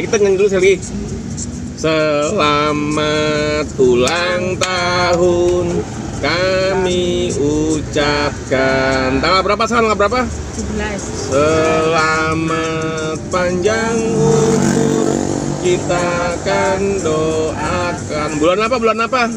eh kita nyanyi dulu sekali. Selamat ulang tahun kami ucapkan. Tanggal berapa sekarang? Tanggal berapa? 17 Selamat panjang umur kita akan doakan. Bulan apa? Bulan apa?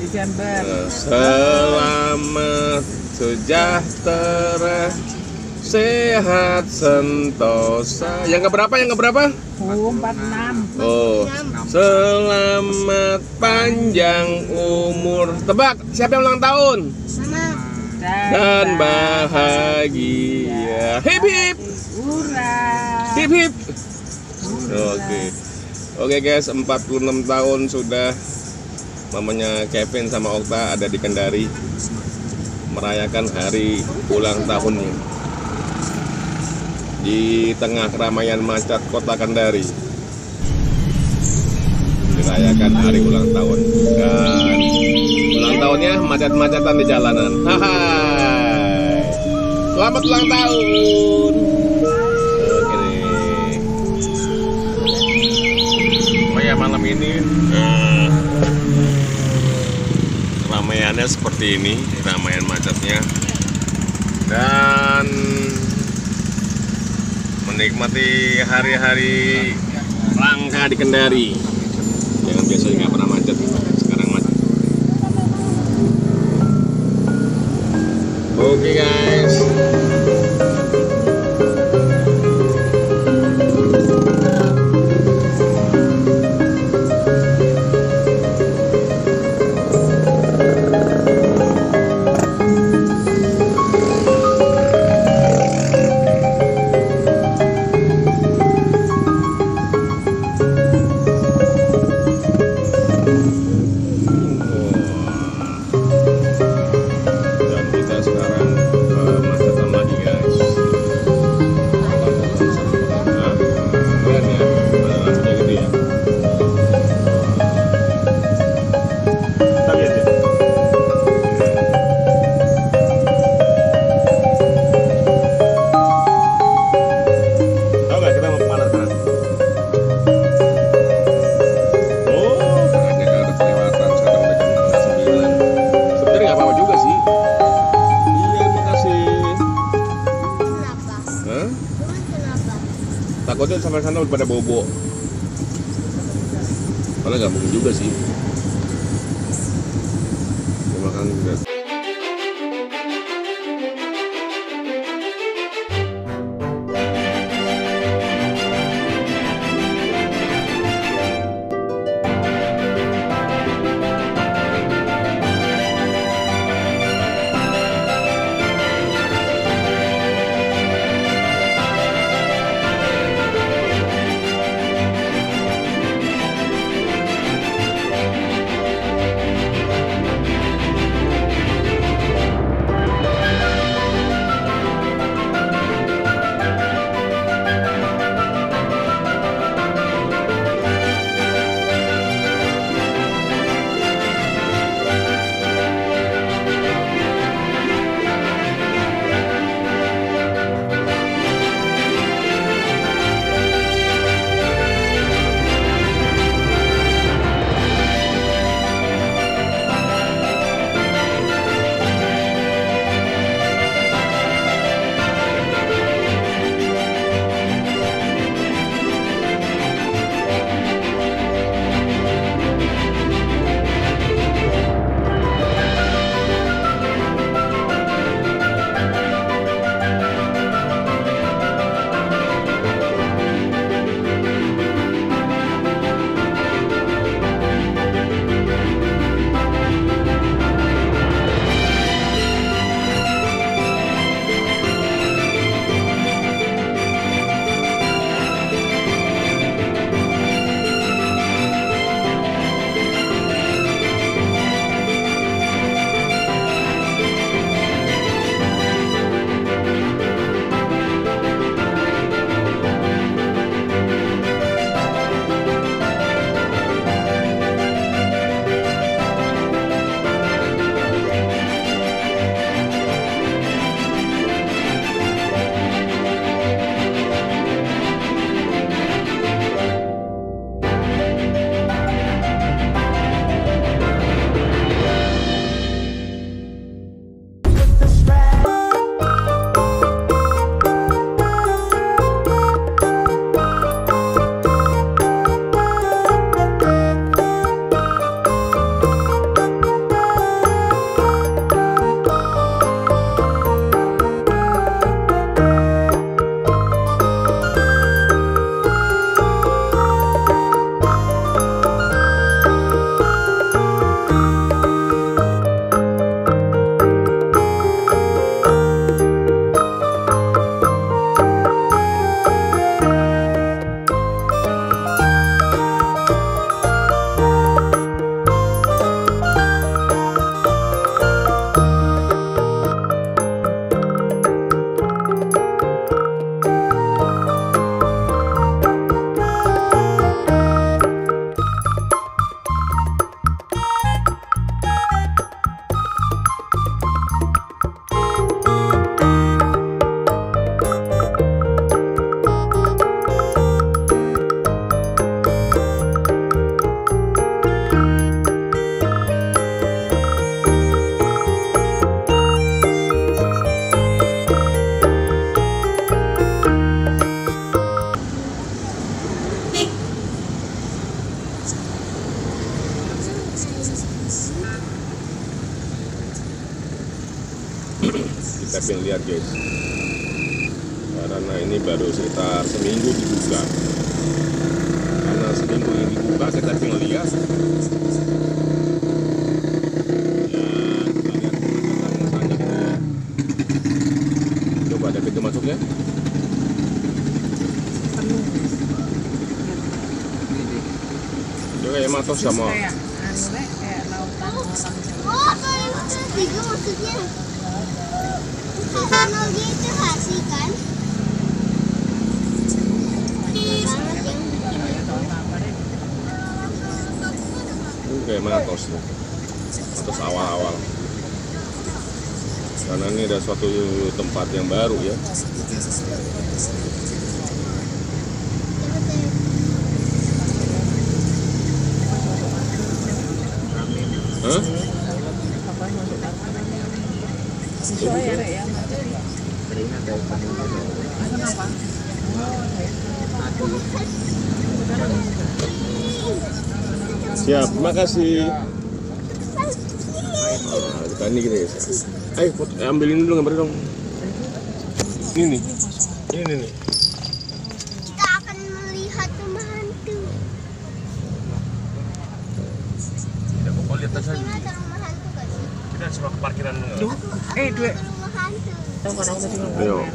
Desember Selamat sejahtera sehat sentosa. Yang keberapa? Yang keberapa? Oh 46 Oh, selamat panjang umur. Tebak, siapa yang ulang tahun? Dan bahagia. Hip hip, Ura hip hip. Oke. Oke guys, 46 tahun sudah mamanya Kevin sama Okta ada di Kendari merayakan hari ulang tahunnya di tengah keramaian macet kota Kendari. Dirayakan hari ulang tahun. Dan ulang tahunnya macet-macetan di jalanan. Hai. Selamat ulang tahun. Oke deh. Oh ya malam ini eh, ramaiannya seperti ini ramaian macetnya. Dan menikmati hari-hari langka di Kendari. Yang biasanya nggak pernah macet. Sekarang macet. Oke guys Udah pada bobo. Padahal nggak mungkin juga sih. Ya, lihat guys karena ini baru sekitar seminggu dibuka. Karena seminggu ini dibuka kita pengen lihat. Ya coba ada pintu masuknya. Ya kayak matos Terus sama kayak anu rek, kayak lautan orang Oh, maksudnya. Teknologi itu hasil awal-awal. Karena ini ada suatu tempat yang baru ya. Hah? Apa masuk apa Iso ya rek ya macet. Kenapa? Siap, makasih. Nah, kita ini gini guys. Ayo foto, eh, ambilin dulu gambar dong. Ini nih. Ini nih. Kita akan melihat rumah hantu. Tidak kok lihat aja. Ini ada rumah hantu gak sih? Kita cuma ke parkiran Duh, eh. Ada rumah hantu. Ayo.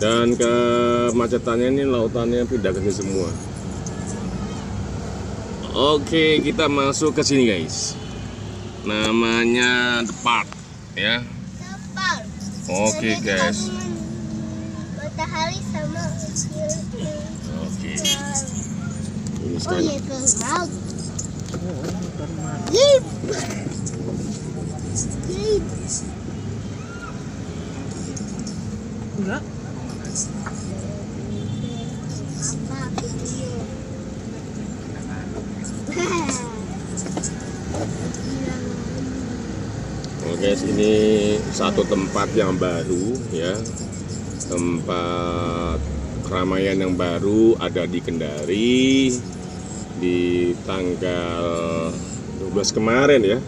Dan kemacetannya ini lautannya pindah ke sini semua. Oke, kita masuk ke sini guys. Namanya The Park ya. Sepal. Oke guys. Matahari sama Oke. Ini Oh sekarang iya. Enggak. Guys, ini satu tempat yang baru ya. Tempat keramaian yang baru ada di Kendari di tanggal 12 kemarin ya.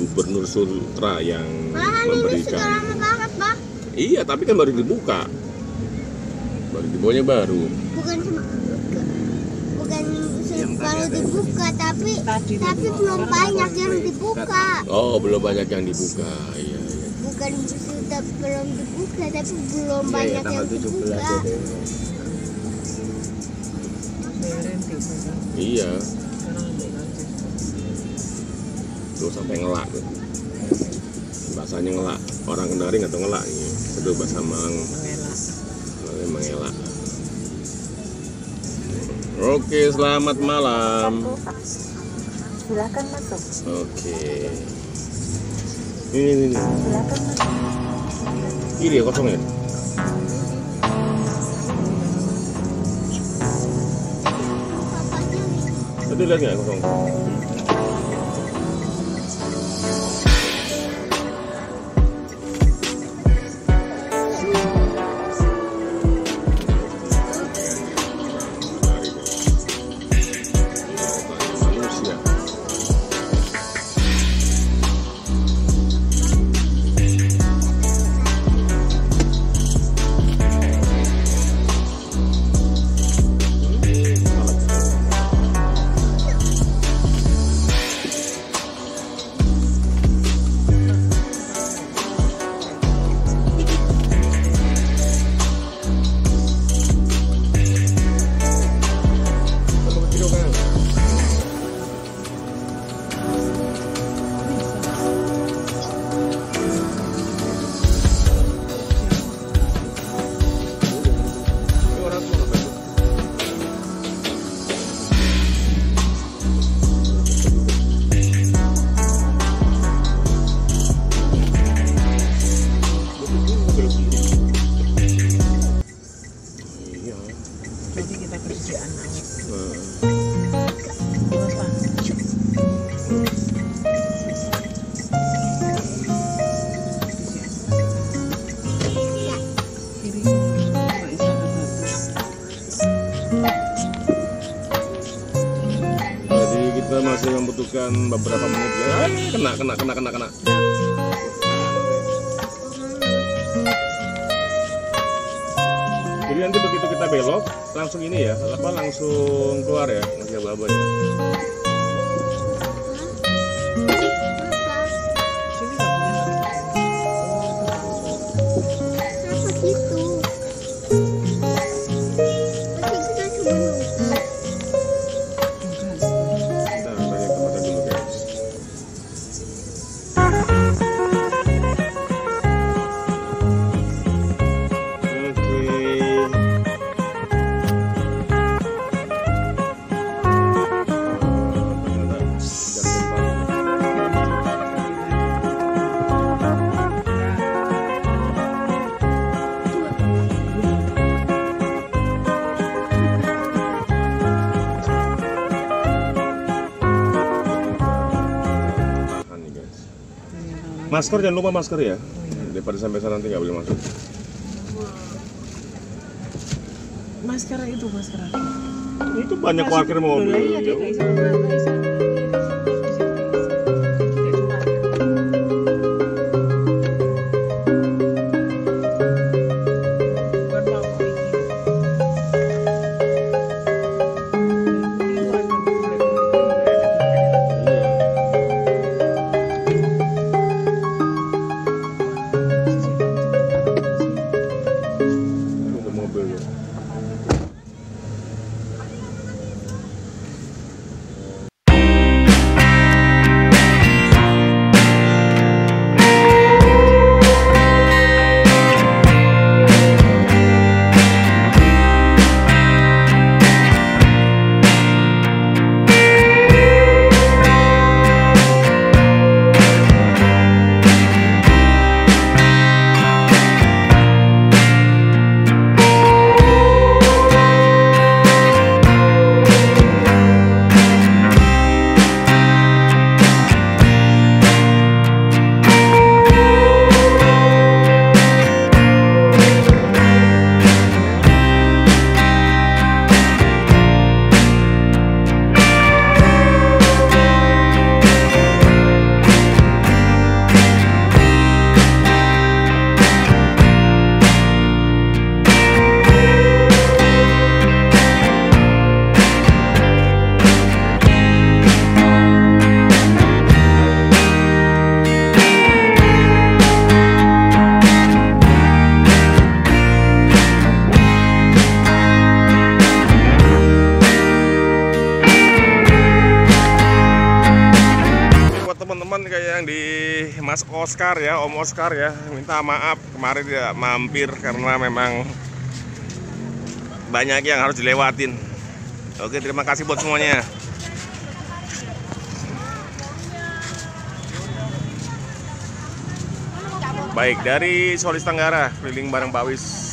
Gubernur Sultra yang memberikan. Iya, tapi kan baru dibuka. Dibawanya baru. Bukan bukan baru dibuka tapi Tadi tapi belum banyak yang dibuka. Oh, belum banyak yang dibuka. Iya, iya. Bukan sudah belum dibuka tapi belum banyak yang dibuka. Iya, tuh sampai ngelak tuh. Bahasanya ngelak. Orang Kendari nggak tahu ngelak ini. Itu bahasa Malang Mengelak. Oke, selamat malam. Silakan masuk. Oke. Ini, ini, ini. Silakan masuk. Ini ya kosong ya? Tadi lihat nggak kosong? Kena kena kena kena kena. Jadi nanti begitu kita belok langsung ini ya apa langsung keluar ya apa apa ya Masker jangan lupa masker ya. Daripada sampai sana nanti nggak boleh masuk. Masker itu masker. Itu banyak parkir mobil. Loh, Oscar ya, Om Oscar ya, minta maaf kemarin tidak mampir karena memang banyak yang harus dilewatin. Oke, terima kasih buat semuanya. Baik dari Solis Tenggara, keliling bareng Pak Wis.